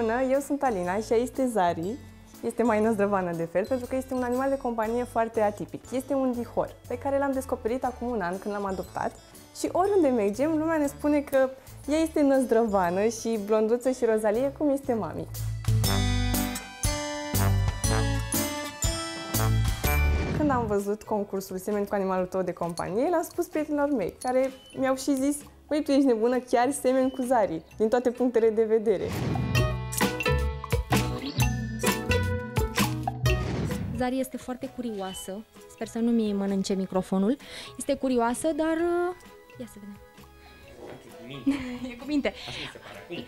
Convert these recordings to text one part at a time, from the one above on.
Bună, eu sunt Alina și ea este Zari. Este mai năzdrăvană de fel pentru că este un animal de companie foarte atipic. Este un dihor pe care l-am descoperit acum un an când l-am adoptat și oriunde mergem, lumea ne spune că ea este năzdrăvană și blonduță și rozalie cum este mami. Când am văzut concursul Semeni cu animalul tău de companie, l-am spus prietenilor mei, care mi-au și zis Băi, tu ești nebună, chiar semeni cu Zari, din toate punctele de vedere. Zari este foarte curioasă. Sper să nu mi mănânce microfonul. Este curioasă, dar... uh, Ia să vedem. E cu minte.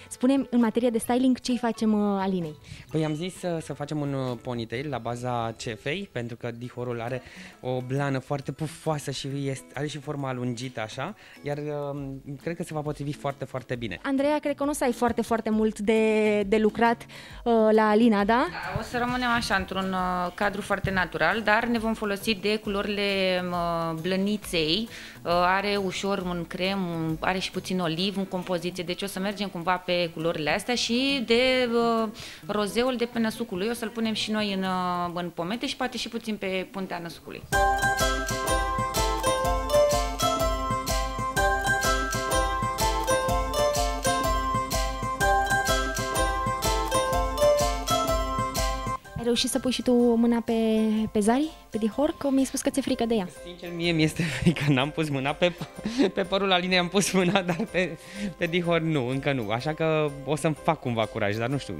Spune în materie de styling ce-i facem uh, Alinei. Păi am zis să, să facem un uh, ponytail la baza cefei, pentru că dihorul are o blană foarte pufoasă și este, are și forma alungită așa, iar uh, cred că se va potrivi foarte, foarte bine. Andreea, cred că nu o să ai foarte, foarte mult de, de lucrat uh, la Alina, da? O să rămânem așa, într-un uh, cadru foarte natural, dar ne vom folosi de culorile uh, blăniței. Uh, are ușor un crem, un, are și puțin oliv în compoziție, deci o să mergem cumva pe culorile astea și de uh, rozeul de pe năsucul lui o să-l punem și noi în, uh, în pomete și poate și puțin pe puntea năsucului. Reușit să pui și tu mâna pe, pe Zari, pe Dihor, că mi-ai spus că ți-e frică de ea. Sincer, mie mi-este frică, n-am pus mâna pe, pe părul Alinei, am pus mâna, dar pe, pe dihor nu, încă nu, așa că o să-mi fac cumva curaj, dar nu știu,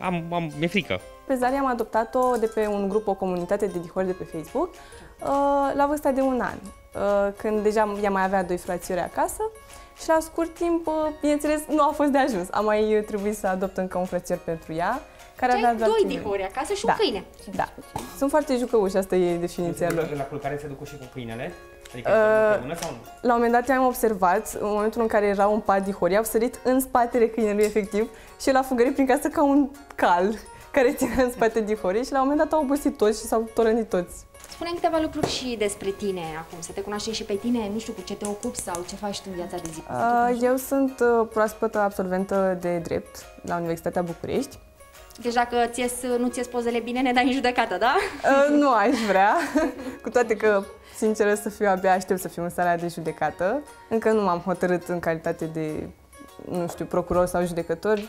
am, am, mi-e frică. Pe Zari am adoptat-o de pe un grup, o comunitate de dihori de pe Facebook, uh, la vârsta de un an, uh, când deja ea mai avea doi frațiori acasă și la scurt timp, uh, bineînțeles, nu a fost de ajuns. Am mai trebuit să adopt încă un frățior pentru ea, care Deci avea ai doar doi câine. Dihori acasă și Da. un câine. Da. Sunt foarte jucăuși, asta e definiția lor. La culcare se duc și cu câinele? Adică Uh, împreună sau nu? La un moment dat am observat, în momentul în care era un pat dihori, au sărit în spatele câinelui efectiv și el a fugărit prin casă ca un cal care ținea în spate dihorii și la un moment dat au obosit toți și s-au torănit toți. Spune câteva lucruri și despre tine acum, să te cunoaștem și pe tine, nu știu cu ce te ocupi sau ce faci tu în viața de zi cu zi. Uh, Eu sunt uh, proaspătă absolventă de drept la Universitatea București. Deci dacă ți nu ți pozele bine, ne dai în judecată, da? Uh, Nu aș vrea, cu toate că, sinceră să fiu, abia aștept să fiu în sala de judecată. Încă nu m-am hotărât în calitate de, nu știu, procuror sau judecător.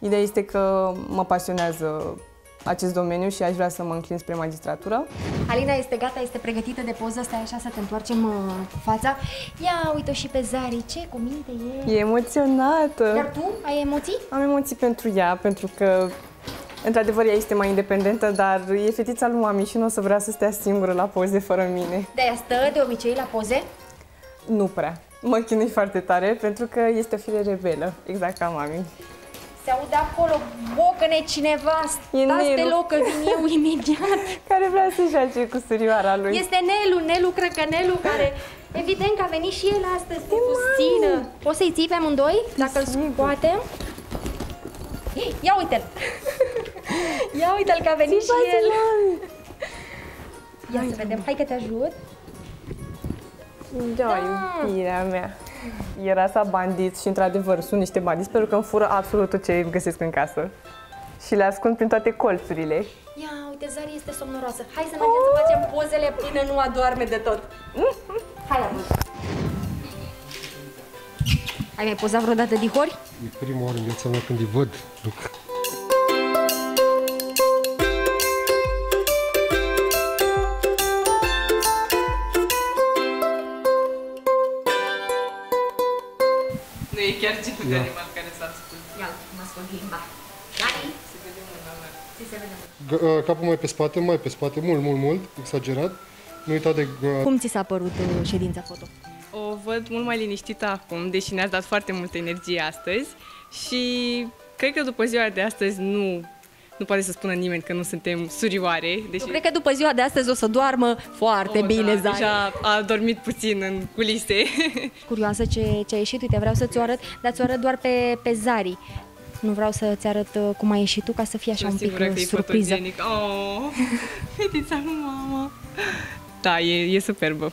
Ideea este că mă pasionează acest domeniu și aș vrea să mă înclin spre magistratură. Alina este gata, este pregătită de poză, stai așa să te întoarcem uh, cu fața. Ia, uite și pe Zari, ce cu minte e. E emoționată! Iar tu, ai emoții? Am emoții pentru ea, pentru că, într-adevăr, ea este mai independentă, dar e fetița lui mami și nu o să vrea să stea singură la poze fără mine. De-aia stă de obicei la poze? Nu prea. Mă chinui foarte tare pentru că este o fire rebelă, exact ca mami. Se aude acolo, bocăne cineva, E stați de Nelu. loc că vin eu imediat. Care vrea să joace cu surioara lui. Este Nelu, Nelu Crăcănelu, care evident că a venit și el astăzi să susțină. Poți să-i ții pe amândoi, dacă îl Sigur. scoatem? Ia uite-l! Ia uite-l că a venit și el! Ia să vedem, hai că te ajut. Da, iubirea mea. Era sa bandiți și, într-adevăr, sunt niște bandiți pentru că îmi fură absolut tot ce găsesc în casă. Și le ascund prin toate colțurile. Ia uite, Zari este somnoroasă. Hai să mergem să facem pozele până nu adorme de tot. Hai la mine. Ai mai pozat vreodată dihori? E prima oară în viața mea când îi văd. Chiar genul de animal care s-a spus. Ia, mă scot limba. Zari? Se vede mult la mea. Ți se vede. G- uh, capul mai pe spate, mai pe spate, mult, mult, mult, exagerat. Nu uita de... uh, Cum ți s-a părut uh, ședința foto? O văd mult mai liniștită acum, deși ne-ați dat foarte multă energie astăzi și cred că după ziua de astăzi nu, nu poate să spună nimeni că nu suntem surioare. Deși Eu cred că după ziua de astăzi o să doarmă foarte Oh, bine, da, Zari. Deja a dormit puțin în culise. Curioasă ce, ce a ieșit, uite, vreau să ți-o arăt, dar ți-o arăt doar pe, pe Zari. Nu vreau să-ți arăt uh, cum ai ieșit tu, ca să fie așa un Sunt pic sigură uh, că e surpriză. fotogenic. Oh, fetița lui mama. Da, e, e superbă.